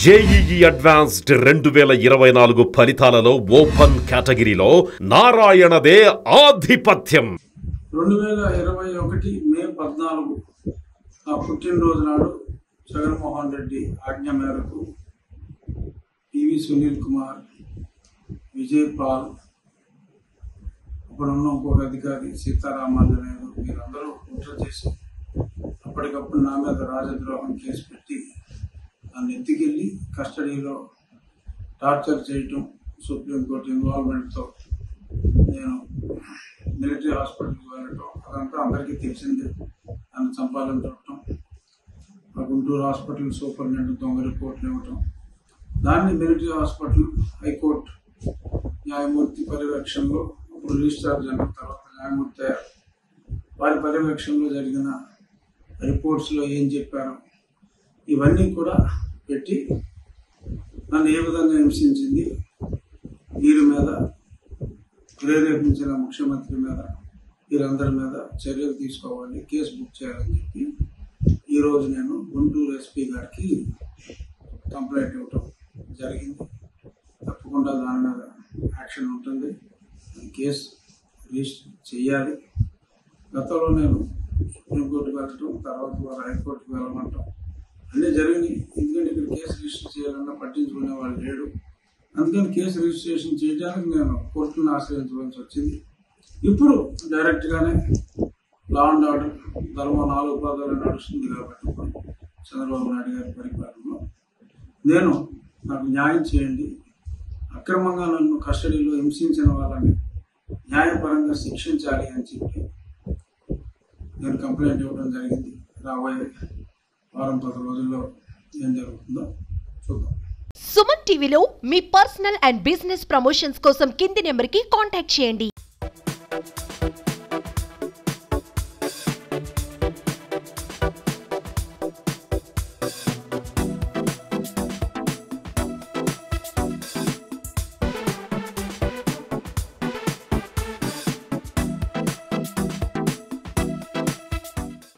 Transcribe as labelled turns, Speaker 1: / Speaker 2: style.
Speaker 1: JEE advanced రెండు వేల ఇరవై నాలుగు ఫలితాలలో ఓపెన్ కేటగిరీలో నారాయణదే ఆధిపత్యం.
Speaker 2: రెండు వేల ఇరవై ఒకటి మే పద్నాలుగు నా పుట్టినరోజు నాడు జగన్మోహన్ రెడ్డి ఆజ్ఞ మేరకు పివి సునీల్ కుమార్ విజయ్ పాల్ అప్పుడున్న ఇంకొక అధికారి సీతారామాంజనేయులు వీరందరూ కుట్ర చేసి అప్పటికప్పుడు నా మీద రాజద్రోహం కేసు పెట్టి నన్ను ఎత్తికెళ్ళి కస్టడీలో టార్చర్ చేయటం సుప్రీంకోర్టు ఇన్వాల్వ్మెంట్తో నేను మిలిటరీ హాస్పిటల్కి వెళ్ళటం అదంతా అందరికీ తెలిసిందే. నన్ను చంపాలని చూడటం ఆ గుంటూరు హాస్పిటల్ సూపరింటెండెంట్ దొంగ రిపోర్ట్లు ఇవ్వటం. దాన్ని మిలిటరీ హాస్పిటల్ హైకోర్టు న్యాయమూర్తి పర్యవేక్షణలో అప్పుడు రిజిస్ట్రార్ జనరల్ తర్వాత న్యాయమూర్తి అయ్యారు. వారి పర్యవేక్షణలో జరిగిన రిపోర్ట్స్లో ఏం చెప్పారు ఇవన్నీ కూడా పెట్టి నన్ను ఏ విధంగా హింసించింది? వీరి మీద ప్రేరేపించిన ముఖ్యమంత్రి మీద వీరందరి మీద చర్యలు తీసుకోవాలి కేసు బుక్ చేయాలని చెప్పి ఈరోజు నేను గుంటూరు ఎస్పీ గారికి కంప్లైంట్ ఇవ్వటం జరిగింది. తప్పకుండా దాని మీద యాక్షన్ ఉంటుంది. కేసు రిజిస్టర్ చేయాలి. గతంలో నేను సుప్రీంకోర్టుకు వెళ్ళటం తర్వాత వారు హైకోర్టుకు వెళ్ళమంటాం. అన్నీ జరిగినాయి. ఎందుకంటే ఇక్కడ కేసు రిజిస్టర్ చేయాలన్నా పట్టించుకునే వాళ్ళు లేడు. అందుకని కేసు రిజిస్ట్రేషన్ చేయడానికి నేను కోర్టును ఆశ్రయించవలసి వచ్చింది. ఇప్పుడు డైరెక్ట్గానే లా అండ్ ఆర్డర్ ధర్మ నాలుగు పాదాలు నడుస్తుంది కాబట్టి చంద్రబాబు నాయుడు గారి పరిపాలనలో. నేను నాకు న్యాయం చేయండి. అక్రమంగా నన్ను కస్టడీలో హింసించిన వాళ్ళని న్యాయపరంగా శిక్షించాలి అని చెప్పి నేను కంప్లైంట్ ఇవ్వడం జరిగింది. రాబోయే వారం పది రోజుల్లో ఏం జరుగుతుందో చూద్దాం.
Speaker 3: సుమన్ టీవీలో మీ పర్సనల్ అండ్ బిజినెస్ ప్రమోషన్స్ కోసం కింది నెంబర్కి కాంటాక్ట్ చేయండి.